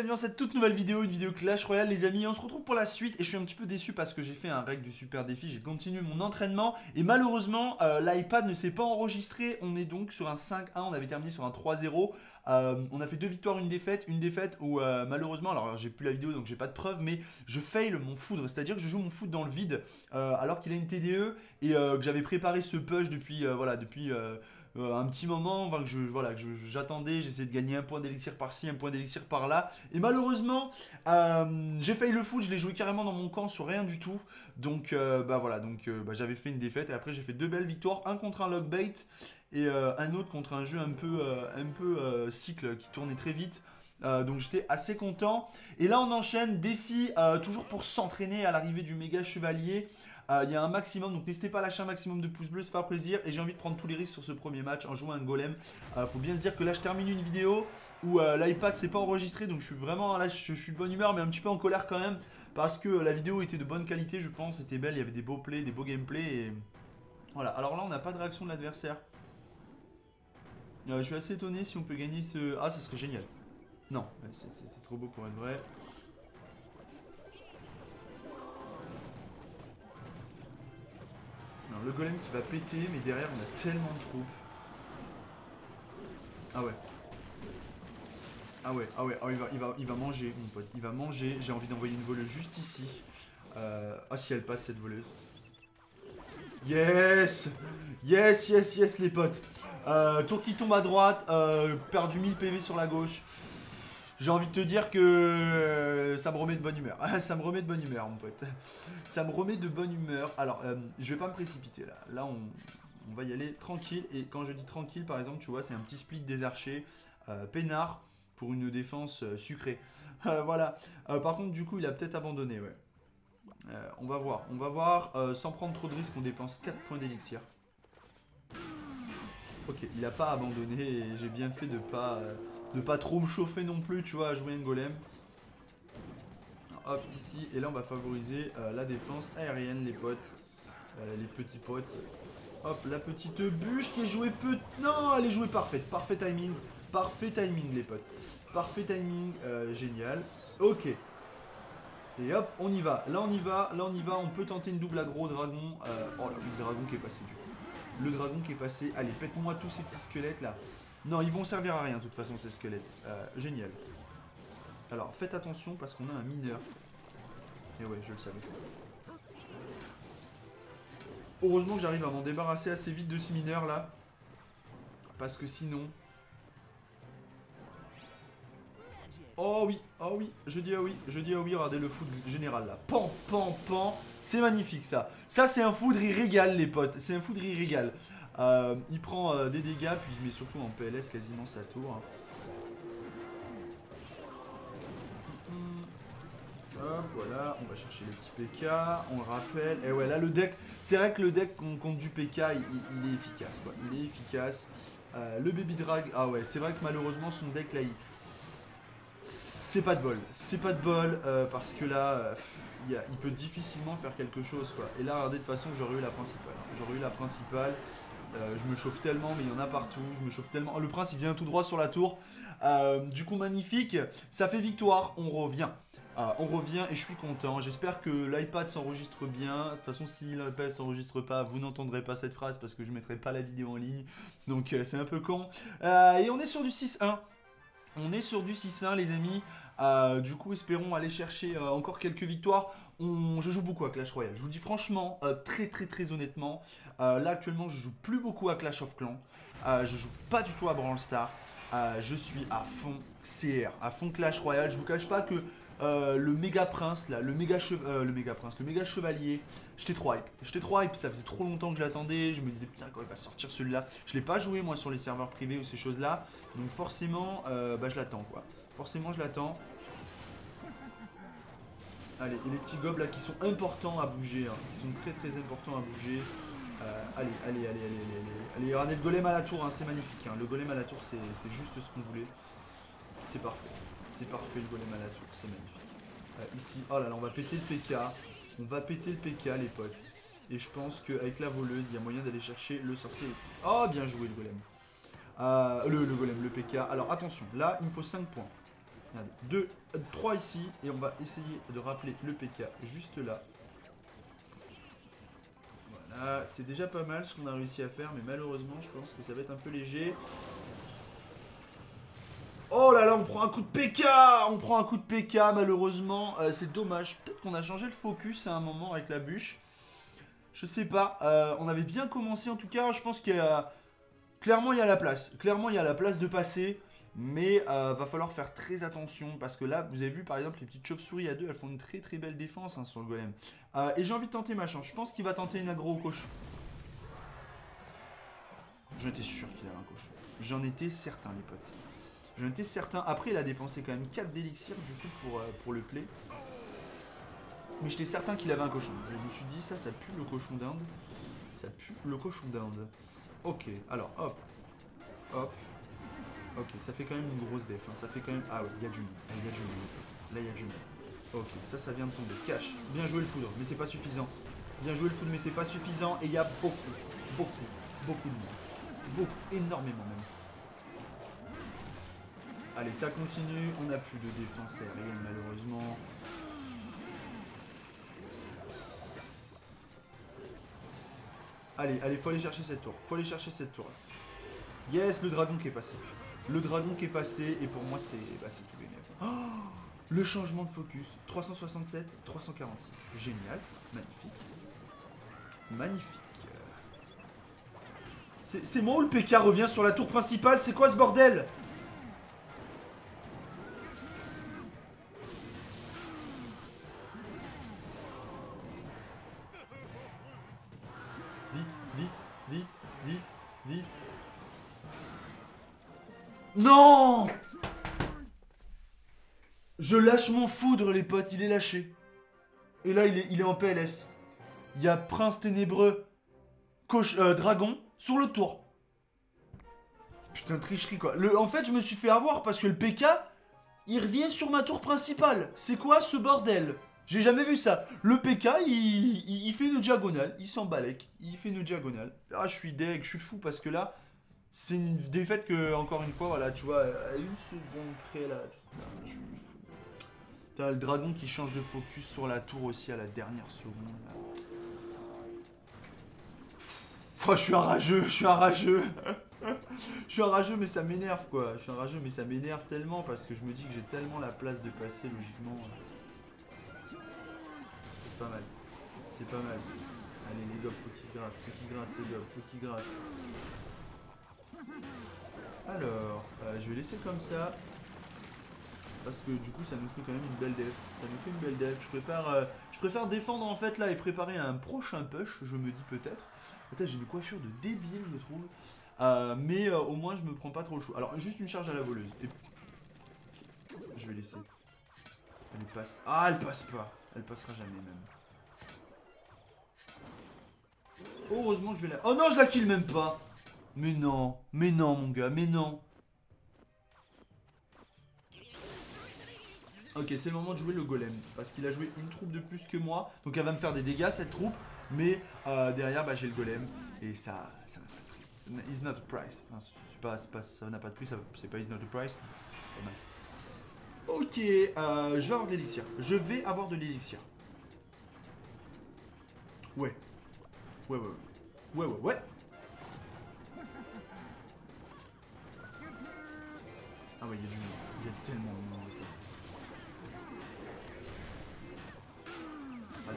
bienvenue dans cette toute nouvelle vidéo, une vidéo Clash Royale les amis. On se retrouve pour la suite et je suis un petit peu déçu parce que j'ai fait un règle du super défi, j'ai continué mon entraînement et malheureusement euh, l'iPad ne s'est pas enregistré. On est donc sur un 5-1, on avait terminé sur un 3-0. Euh, on a fait deux victoires, une défaite, une défaite où euh, malheureusement, alors j'ai plus la vidéo donc j'ai pas de preuves, mais je fail mon foudre, c'est-à-dire que je joue mon foot dans le vide alors qu'il a une TDE et que j'avais préparé ce push depuis voilà depuis euh, un petit moment, que je, voilà, que j'attendais, j'essayais de gagner un point d'élixir par-ci, un point d'élixir par-là. Et malheureusement, euh, j'ai failli le foot, je l'ai joué carrément dans mon camp sur rien du tout. Donc euh, bah voilà, donc bah, j'avais fait une défaite et après j'ai fait deux belles victoires, un contre un logbait et un autre contre un jeu un peu, un peu cycle qui tournait très vite. donc j'étais assez content. Et là on enchaîne, défi toujours pour s'entraîner à l'arrivée du méga chevalier. Euh, il y a un maximum, donc n'hésitez pas à lâcher un maximum de pouces bleus, ça fera plaisir. Et j'ai envie de prendre tous les risques sur ce premier match en jouant un golem. Euh, faut bien se dire que là je termine une vidéo où euh, l'iPad s'est pas enregistré, donc je suis vraiment là, je, suis de bonne humeur, mais un petit peu en colère quand même. Parce que la vidéo était de bonne qualité, je pense, c'était belle, il y avait des beaux plays, des beaux gameplays. Et... Voilà, alors là on n'a pas de réaction de l'adversaire. je suis assez étonné si on peut gagner ce... Ah, ça serait génial. Non, c'était trop beau pour être vrai. Le golem qui va péter, mais derrière on a tellement de troupes. Ah ouais. Ah ouais, ah ouais, ah, il, va, il, va, il va manger, mon pote. Il va manger. J'ai envie d'envoyer une voleuse juste ici. Ah, si elle passe, cette voleuse. Yes Yes, yes, yes, les potes. Euh, tour qui tombe à droite. Euh, perdu 1000 PV sur la gauche j'ai envie de te dire que euh, ça me remet de bonne humeur. ça me remet de bonne humeur, mon pote. Ça me remet de bonne humeur. Alors, euh, je vais pas me précipiter là. Là, on, va y aller tranquille. Et quand je dis tranquille, par exemple, tu vois, c'est un petit split des archers. Euh, peinard pour une défense sucrée. voilà. par contre, du coup, il a peut-être abandonné, ouais. on va voir. On va voir. sans prendre trop de risques, on dépense 4 points d'élixir. Ok, il a pas abandonné j'ai bien fait de pas de pas trop me chauffer non plus, tu vois, à jouer un golem. Hop, ici, et là on va favoriser euh, la défense aérienne, les potes. Euh, les petits potes. Hop, la petite bûche qui est jouée peu... Non, elle est jouée parfaite, parfait timing. Parfait timing, les potes. Parfait timing, euh, génial. Ok. Et hop, on y va. Là, on y va. Là, on y va. On peut tenter une double aggro dragon. oh là, le dragon qui est passé, du coup. Le dragon qui est passé. Allez, pète-moi tous ces petits squelettes, là. Non, ils vont servir à rien, de toute façon, ces squelettes. Euh, génial. Alors, faites attention, parce qu'on a un mineur. Et ouais, je le savais. Heureusement que j'arrive à m'en débarrasser assez vite de ce mineur, là. Parce que sinon... Oh oui, oh oui, je dis ah oui, je dis ah oui, regardez le foot général là. Pan, pan, pan, c'est magnifique ça. Ça c'est un foudre irrégal les potes, c'est un foudre irrégal. Euh, il prend euh, des dégâts, puis il met surtout en PLS quasiment sa tour. Hein. Hop, voilà, on va chercher le petit PK, on le rappelle. Et ouais, là le deck, c'est vrai que le deck contre du PK, il, est efficace, quoi. Il est efficace. Euh, le Baby Drag, ah ouais, c'est vrai que malheureusement son deck là, il... c'est pas de bol. C'est pas de bol, parce que là, il, peut difficilement faire quelque chose, quoi. Et là, regardez, de toute façon, j'aurais eu la principale. J'aurais eu la principale. Euh, je me chauffe tellement, mais il y en a partout. Je me chauffe tellement. le prince, il vient tout droit sur la tour. Euh, du coup, magnifique. Ça fait victoire. On revient. Euh, on revient et je suis content. J'espère que l'iPad s'enregistre bien. De toute façon, si l'iPad s'enregistre pas, vous n'entendrez pas cette phrase parce que je mettrai pas la vidéo en ligne. Donc, c'est un peu con. et on est sur du 6-1. On est sur du 6-1 les amis. Du coup, espérons aller chercher encore quelques victoires. Je joue beaucoup à Clash Royale. Je vous dis franchement, euh, très très très honnêtement, là actuellement, je joue plus beaucoup à Clash of Clans. je joue pas du tout à Brawl Star. je suis à fond CR, à fond Clash Royale. Je vous cache pas que le méga prince là, le méga le prince, le chevalier, j'étais trop hype. J'étais trop hype, ça faisait trop longtemps que je l'attendais, je me disais putain quand il va sortir celui-là. Je l'ai pas joué moi sur les serveurs privés ou ces choses-là. Donc forcément bah je l'attends quoi. Forcément, je l'attends. Allez, et les petits gobs là qui sont importants à bouger, hein, qui sont très très importants à bouger. Euh, allez, allez, allez, allez, allez, allez. regardez le golem à la tour, hein, c'est magnifique. Hein. Le golem à la tour, c'est juste ce qu'on voulait. C'est parfait. C'est parfait le golem à la tour, c'est magnifique. Euh, ici, oh là là, on va péter le PK. On va péter le PK, les potes. Et je pense qu'avec la voleuse, il y a moyen d'aller chercher le sorcier. Oh, bien joué le golem. Euh, le, le golem, le PK. Alors attention, là, il me faut 5 points. Regardez, 2, 3 ici, et on va essayer de rappeler le PK juste là. Voilà, c'est déjà pas mal ce qu'on a réussi à faire, mais malheureusement, je pense que ça va être un peu léger. Oh là là, on prend un coup de PK On prend un coup de PK, malheureusement. Euh, c'est dommage. Peut-être qu'on a changé le focus à un moment avec la bûche. Je sais pas. Euh, on avait bien commencé, en tout cas. Je pense qu'il y a... Clairement, il y a la place. Clairement, il y a la place de passer. Mais euh, va falloir faire très attention parce que là, vous avez vu par exemple les petites chauves-souris à deux, elles font une très très belle défense hein, sur le golem. Euh, et j'ai envie de tenter ma chance. Je pense qu'il va tenter une aggro au cochon. J'en étais sûr qu'il avait un cochon. J'en étais certain, les potes. J'en étais certain. Après, il a dépensé quand même 4 d'élixirs du coup pour, euh, pour le play. Mais j'étais certain qu'il avait un cochon. Je me suis dit, ça, ça pue le cochon d'Inde. Ça pue le cochon d'Inde. Ok, alors hop, hop, Ok, ça fait quand même une grosse def. Hein. Ça fait quand même. Ah ouais, il y a du. Ah, il y a du. Là, il y a du. Ok, ça, ça vient de tomber. Cash. Bien joué le foudre, mais c'est pas suffisant. Bien joué le foudre, mais c'est pas suffisant. Et il y a beaucoup, beaucoup, beaucoup de monde. Beaucoup, énormément même. Allez, ça continue. On n'a plus de défense aérienne, malheureusement. Allez, allez, faut aller chercher cette tour. Faut aller chercher cette tour. Yes, le dragon qui est passé. Le dragon qui est passé, et pour moi, c'est bah, tout bénéf. Oh le changement de focus. 367, 346. Génial. Magnifique. Magnifique. C'est moi où le PK revient sur la tour principale C'est quoi ce bordel? Non Je lâche mon foudre, les potes, il est lâché. Et là, il est, en PLS. Il y a Prince Ténébreux, euh, Dragon, sur le tour. Putain, tricherie, quoi. En fait, je me suis fait avoir parce que le PK, il revient sur ma tour principale. C'est quoi ce bordel? J'ai jamais vu ça. Le PK, il, il, fait une diagonale. Il s'embalèque. Il fait une diagonale. Ah, je suis deg, je suis fou parce que là, c'est une défaite que, encore une fois, voilà, tu vois, à une seconde près là. Putain, je suis fou. T'as le dragon qui change de focus sur la tour aussi à la dernière seconde. Oh, je suis un rageux, je suis un rageux. je suis un rageux, mais ça m'énerve quoi. Je suis un rageux, mais ça m'énerve tellement parce que je me dis que j'ai tellement la place de passer logiquement. C'est pas mal. C'est pas mal. Allez les gobs, faut qu'ils grattent, faut qu'ils grattent ces gobs, faut qu'ils grattent. Alors, euh, je vais laisser comme ça. Parce que du coup, ça nous fait quand même une belle def. Ça nous fait une belle def. Je euh, préfère défendre en fait là et préparer un prochain push, je me dis peut-être. Peut-être j'ai une coiffure de débile, je trouve. Euh, mais au moins, je me prends pas trop le chou. Alors, juste une charge à la voleuse. Et... Je vais laisser. Elle passe. Ah, elle passe pas. Elle passera jamais même. Heureusement que je vais la... Oh non, je la kill même pas mais non, mais non mon gars, mais non. Ok, c'est le moment de jouer le golem. Parce qu'il a joué une troupe de plus que moi. Donc elle va me faire des dégâts cette troupe. Mais euh, derrière, bah, j'ai le golem. Et ça, ça n'a pas de prix. It's not a price. pas, ça n'a pas de prix, c'est pas is not a price. C'est pas mal. Ok, euh, je vais avoir de l'élixir. Je vais avoir de l'élixir. Ouais. Ouais, ouais, ouais. Ouais, ouais, tellement de monde.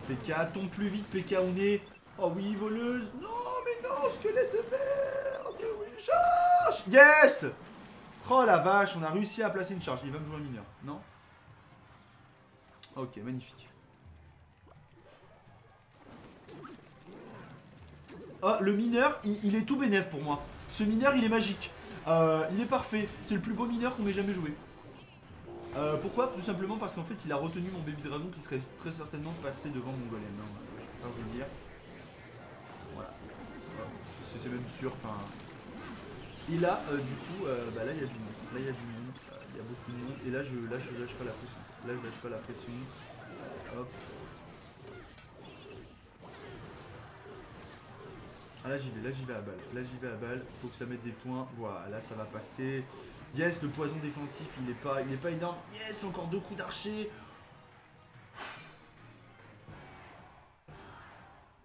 PK, tombe plus vite, PK, on est... Oh oui, voleuse. Non, mais non, squelette de merde. Oui, charge. Yes Oh la vache, on a réussi à placer une charge. Il va me jouer un mineur, non Ok, magnifique. Oh, le mineur, il, est tout bénef pour moi. Ce mineur, il est magique. Euh, il est parfait. C'est le plus beau mineur qu'on ait jamais joué. Euh, pourquoi Tout simplement parce qu'en fait il a retenu mon baby dragon qui serait très certainement passé devant mon golem. Hein. Je peux pas vous le dire. Voilà. C'est même sûr. Enfin. Et là, euh, du coup, bah là il y a du monde. Là il y a du monde. Il y a beaucoup de monde. Et là je, là je lâche pas la pression. Là je lâche pas la pression. Hop. Ah là j'y vais, là j'y vais à balle. Là j'y vais à balle. Faut que ça mette des points. Voilà, là ça va passer. Yes, le poison défensif, il est pas, il pas énorme. Yes, encore deux coups d'archer.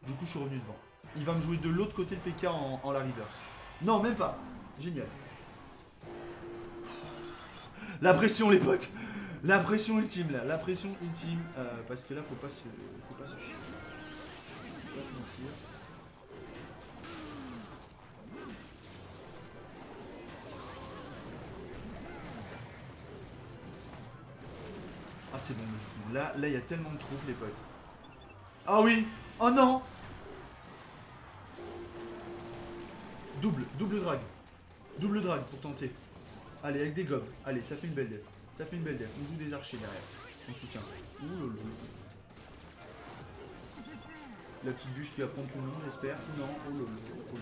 Du coup, je suis revenu devant. Il va me jouer de l'autre côté le PK en, en la reverse. Non, même pas. Génial. La pression, les potes. La pression ultime, là. La pression ultime. euh, parce que là, faut pas se, faut pas se chier. Faut pas se mentir. Ah, c'est bon. Là, là, il y a tellement de troupes, les potes. Ah oui Oh non Double, double drag. Double drag pour tenter. Allez, avec des gobs. Allez, ça fait une belle def. Ça fait une belle def. On joue des archers derrière. On soutient. Ouh. La petite bûche qui va prendre tout le monde, j'espère. Non, oh là.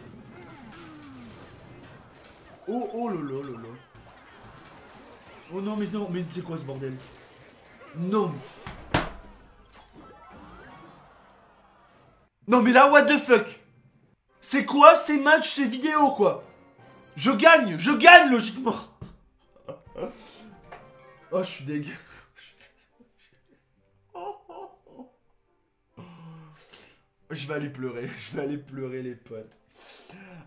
Oh, oh là là là là. Oh non, mais non, mais c'est quoi ce bordel? Non Non mais là, what the fuck? C'est quoi ces matchs, ces vidéos, quoi? Je gagne, je gagne, logiquement Oh, je suis deg. Je vais aller pleurer, je vais aller pleurer les potes.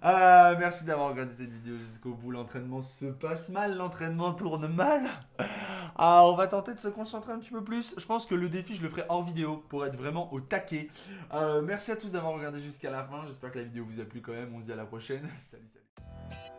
Euh, merci d'avoir regardé cette vidéo jusqu'au bout. L'entraînement se passe mal, l'entraînement tourne mal. Ah, on va tenter de se concentrer un petit peu plus. Je pense que le défi, je le ferai hors vidéo pour être vraiment au taquet. Euh, merci à tous d'avoir regardé jusqu'à la fin. J'espère que la vidéo vous a plu quand même. On se dit à la prochaine. Salut, salut.